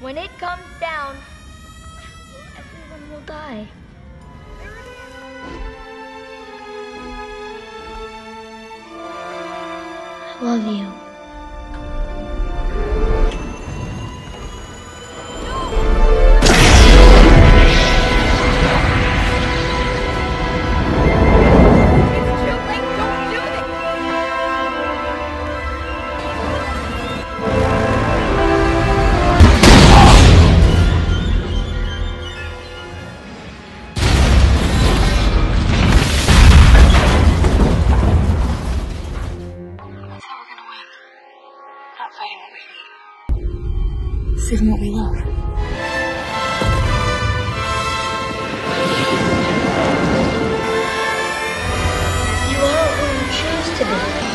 when it comes down, everyone will die. I love you. not fighting what we need. Saving what we love. to be.